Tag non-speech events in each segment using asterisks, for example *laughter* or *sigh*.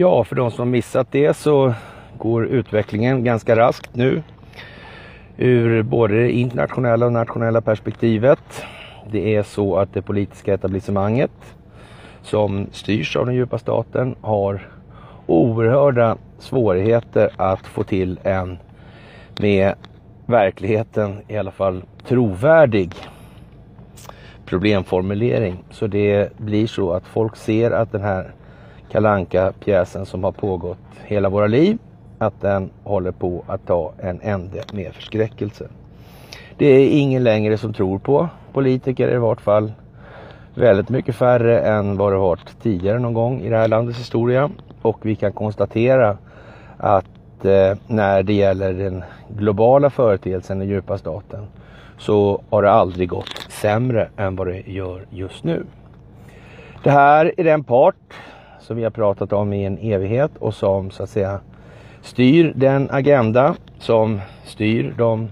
Ja, för de som har missat det så går utvecklingen ganska raskt nu ur både det internationella och nationella perspektivet. Det är så att det politiska etablissemanget som styrs av den djupa staten har oerhörda svårigheter att få till en med verkligheten i alla fall trovärdig problemformulering. Så det blir så att folk ser att den här kalanka pjäsen som har pågått hela våra liv, att den håller på att ta en ände med förskräckelse. Det är ingen längre som tror på politiker i vart fall väldigt mycket färre än vad det varit tidigare någon gång i det här landets historia. Och vi kan konstatera att eh, när det gäller den globala företeelsen, den djupa staten, så har det aldrig gått sämre än vad det gör just nu. Det här är den part som vi har pratat om i en evighet och som så att säga styr den agenda som styr de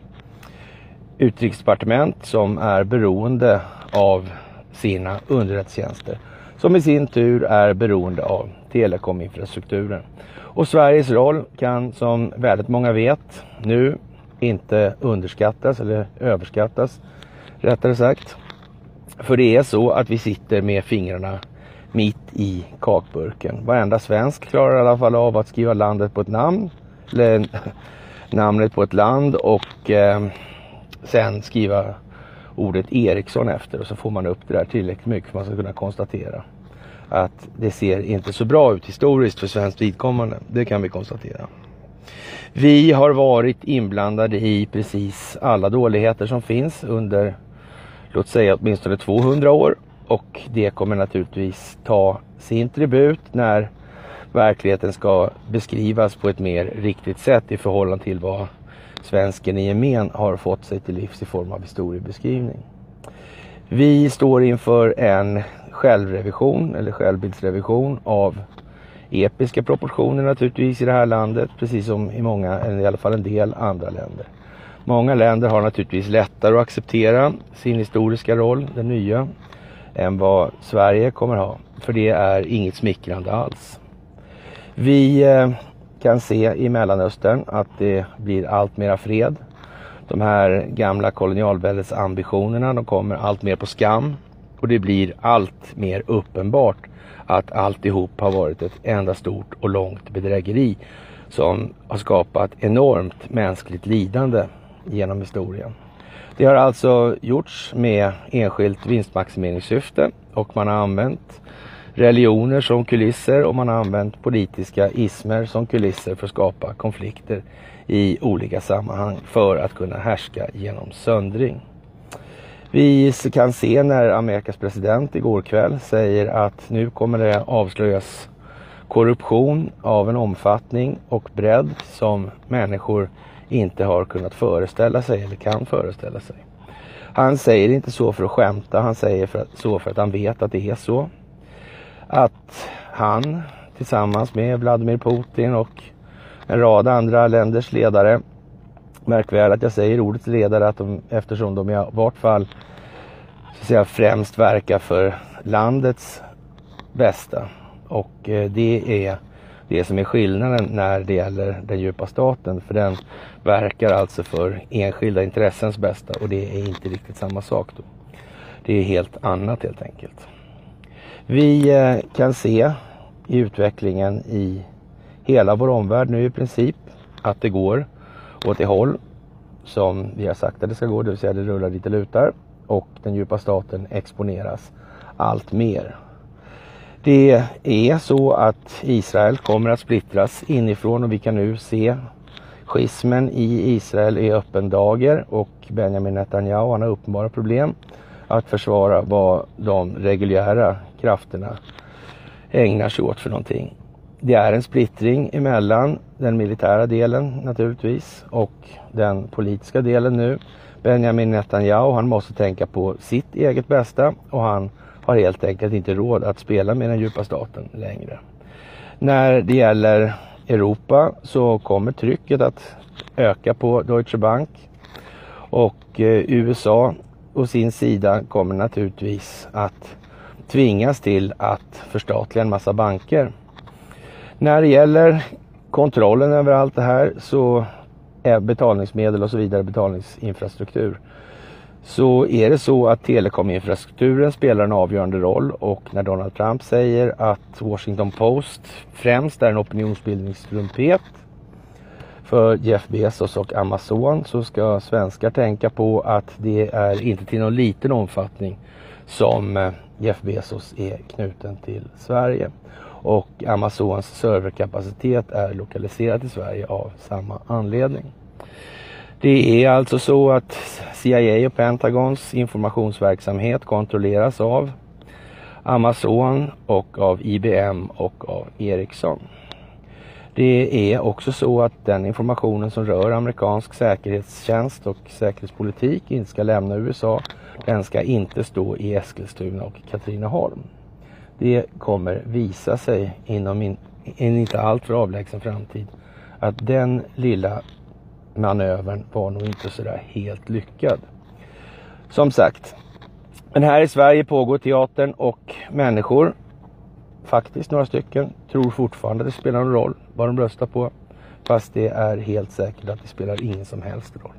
utrikesdepartement som är beroende av sina underrättelsetjänster som i sin tur är beroende av telekominfrastrukturen. Och Sveriges roll kan som väldigt många vet nu inte underskattas eller överskattas rättare sagt. För det är så att vi sitter med fingrarna mitt i kakburken. Varenda svensk klarar i alla fall av att skriva landet på ett namn, eller *laughs* namnet på ett land och eh, sen skriva ordet Ericsson efter och så får man upp det där tillräckligt mycket för att man ska kunna konstatera att det ser inte så bra ut historiskt för svenskt vidkommande. Det kan vi konstatera. Vi har varit inblandade i precis alla dåligheter som finns under låt säga åtminstone 200 år och det kommer naturligtvis ta sin tribut när verkligheten ska beskrivas på ett mer riktigt sätt i förhållande till vad svensken i gemen har fått sig till livs i form av historiebeskrivning. Vi står inför en självrevision eller självbildsrevision av episka proportioner naturligtvis i det här landet, precis som i många, eller i alla fall en del andra länder. Många länder har naturligtvis lättare att acceptera sin historiska roll, den nya, än vad Sverige kommer ha. För det är inget smickrande alls. Vi eh, kan se i Mellanöstern att det blir allt mera fred. De här gamla kolonialväldets ambitionerna, de kommer allt mer på skam och det blir allt mer uppenbart att alltihop har varit ett enda stort och långt bedrägeri som har skapat enormt mänskligt lidande genom historien. Det har alltså gjorts med enskilt vinstmaximeringssyfte och man har använt religioner som kulisser och man har använt politiska ismer som kulisser för att skapa konflikter i olika sammanhang för att kunna härska genom söndring. Vi kan se när Amerikas president igår kväll säger att nu kommer det avslöjas korruption av en omfattning och bredd som människor inte har kunnat föreställa sig eller kan föreställa sig. Han säger inte så för att skämta, han säger för att, så för att han vet att det är så. Att han tillsammans med Vladimir Putin och en rad andra länders ledare Märk väl att jag säger ordet ledare att de, eftersom de i vart fall så att säga, främst verkar för landets bästa. Och eh, det är det som är skillnaden när det gäller den djupa staten. För den verkar alltså för enskilda intressens bästa och det är inte riktigt samma sak då. Det är helt annat helt enkelt. Vi eh, kan se i utvecklingen i hela vår omvärld nu i princip att det går åt det håll som vi har sagt att det ska gå, det vill säga det rullar lite lutar och den djupa staten exponeras allt mer. Det är så att Israel kommer att splittras inifrån och vi kan nu se schismen i Israel i öppen dager och Benjamin Netanyahu han har uppenbara problem att försvara vad de reguljära krafterna ägnar sig åt för någonting. Det är en splittring emellan den militära delen naturligtvis och den politiska delen nu. Benjamin Netanyahu han måste tänka på sitt eget bästa och han har helt enkelt inte råd att spela med den djupa staten längre. När det gäller Europa så kommer trycket att öka på Deutsche Bank och eh, USA å sin sida kommer naturligtvis att tvingas till att förstatliga en massa banker. När det gäller kontrollen över allt det här så är betalningsmedel och så vidare betalningsinfrastruktur så är det så att telekominfrastrukturen spelar en avgörande roll och när Donald Trump säger att Washington Post främst är en opinionsbildningstrumpet för Jeff Bezos och Amazon så ska svenskar tänka på att det är inte till någon liten omfattning som eh, Jeff Bezos är knuten till Sverige. Och Amazons serverkapacitet är lokaliserad till Sverige av samma anledning. Det är alltså så att CIA och Pentagons informationsverksamhet kontrolleras av Amazon och av IBM och av Ericsson. Det är också så att den informationen som rör amerikansk säkerhetstjänst och säkerhetspolitik inte ska lämna USA. Den ska inte stå i Eskilstuna och Katrineholm. Det kommer visa sig inom en inte alltför avlägsen framtid att den lilla manövern var nog inte sådär helt lyckad. Som sagt, men här i Sverige pågår teatern och människor, faktiskt några stycken, tror fortfarande att det spelar någon roll vad de röstar på. Fast det är helt säkert att det spelar ingen som helst roll.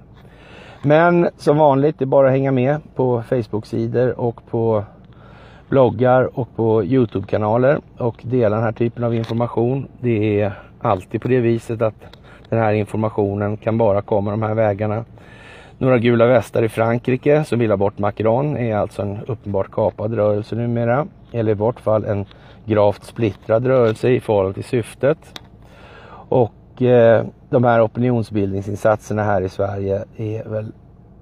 Men som vanligt, det är bara att hänga med på Facebook-sidor och på bloggar och på Youtube-kanaler och dela den här typen av information. Det är alltid på det viset att den här informationen kan bara komma de här vägarna. Några gula västar i Frankrike som vill ha bort Macron är alltså en uppenbart kapad rörelse numera. Eller i vart fall en gravt splittrad rörelse i förhållande till syftet. Och eh, de här opinionsbildningsinsatserna här i Sverige är väl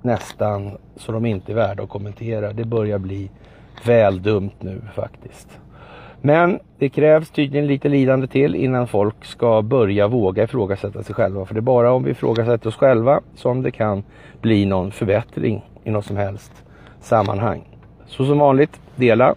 nästan så de inte är värda att kommentera. Det börjar bli väl dumt nu faktiskt. Men det krävs tydligen lite lidande till innan folk ska börja våga ifrågasätta sig själva. För det är bara om vi ifrågasätter oss själva som det kan bli någon förbättring i något som helst sammanhang. Så som vanligt, dela,